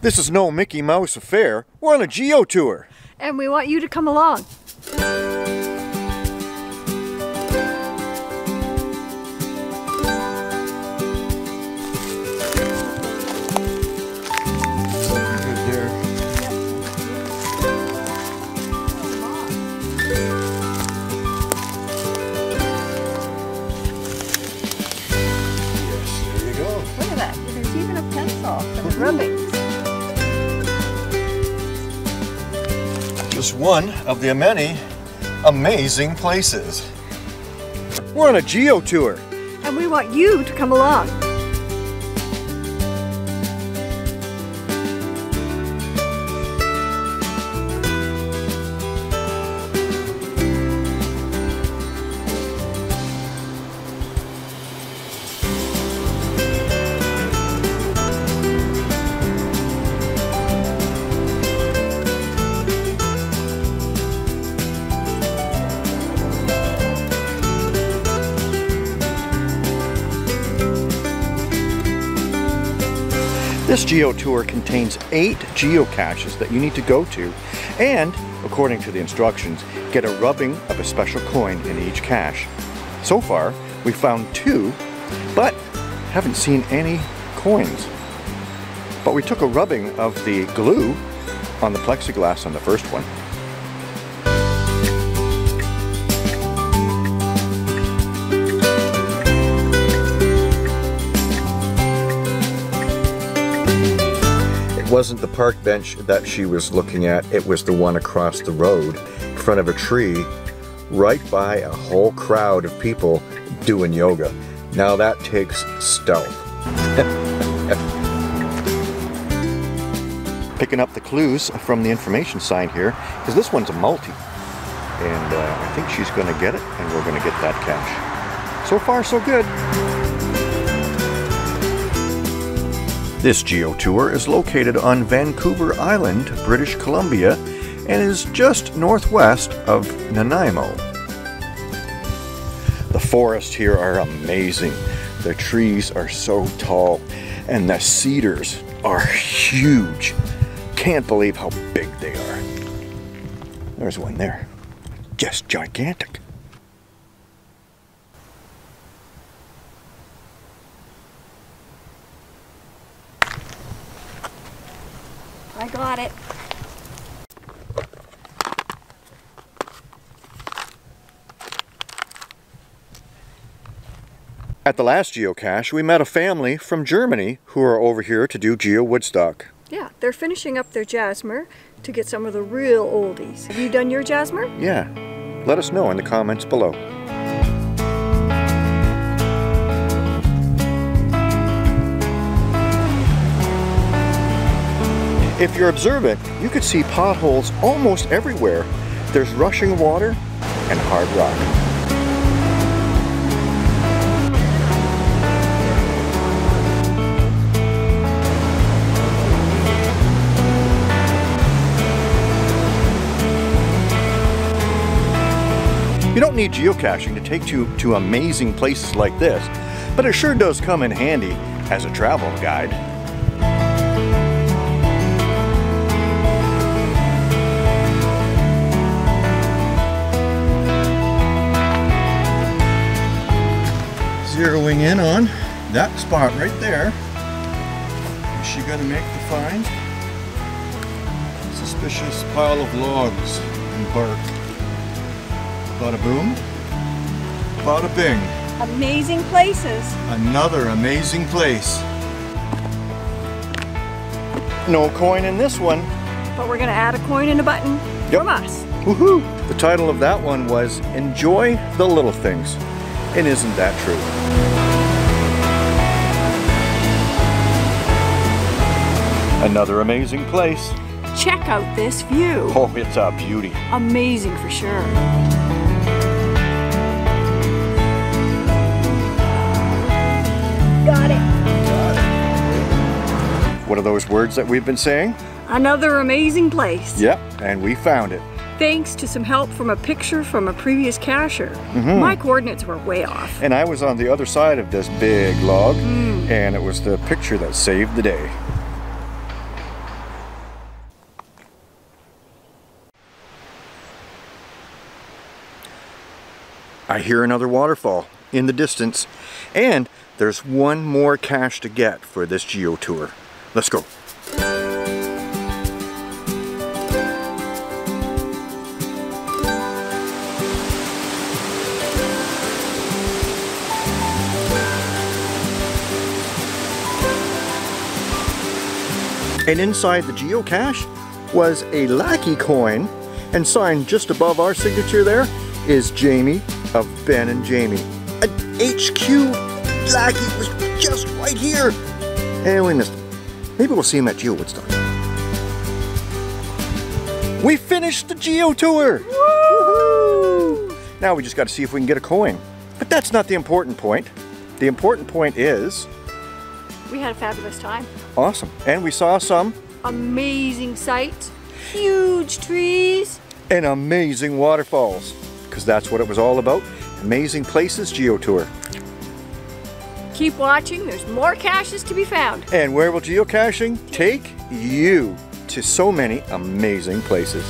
This is no Mickey Mouse affair. We're on a geo tour. And we want you to come along. One of the many amazing places. We're on a geo tour. And we want you to come along. This geo tour contains eight geocaches that you need to go to and, according to the instructions, get a rubbing of a special coin in each cache. So far, we found two, but haven't seen any coins. But we took a rubbing of the glue on the plexiglass on the first one. Wasn't the park bench that she was looking at, it was the one across the road in front of a tree, right by a whole crowd of people doing yoga. Now that takes stealth. Picking up the clues from the information sign here, because this one's a multi. And uh, I think she's going to get it, and we're going to get that cache. So far, so good. This geo tour is located on Vancouver Island, British Columbia, and is just northwest of Nanaimo. The forests here are amazing. The trees are so tall, and the cedars are huge. Can't believe how big they are. There's one there. Just gigantic. I got it. At the last geocache, we met a family from Germany who are over here to do Geo Woodstock. Yeah, they're finishing up their Jasmer to get some of the real oldies. Have you done your Jasmer? Yeah, let us know in the comments below. If you're observant, you could see potholes almost everywhere. There's rushing water and hard rock. You don't need geocaching to take you to amazing places like this, but it sure does come in handy as a travel guide. Zeroing in on that spot right there. Is she gonna make the find? Suspicious pile of logs and bark. Bada boom. Bada bing. Amazing places. Another amazing place. No coin in this one. But we're gonna add a coin and a button Yep. from us. Woohoo! The title of that one was Enjoy the Little Things. And isn't that true? Another amazing place. Check out this view. Oh, it's a beauty. Amazing for sure. Got it. What are those words that we've been saying? Another amazing place. Yep, and we found it thanks to some help from a picture from a previous cacher, Mm -hmm. My coordinates were way off. And I was on the other side of this big log, mm. and it was the picture that saved the day. I hear another waterfall in the distance, and there's one more cache to get for this geo tour. Let's go. And inside the geocache was a Lackey coin and signed just above our signature there is Jamie of Ben and Jamie. A HQ Lackey was just right here. And we missed him. Maybe we'll see him at Geo Woodstock. We finished the Geo Tour! Now we just got to see if we can get a coin. But that's not the important point. The important point is We had a fabulous time. awesome. And we saw some Amazing sights, huge trees. and amazing waterfalls. Because that's what it was all about. Amazing Places Geotour. Keep watching, there's more caches to be found. And where will geocaching take you to so many amazing places?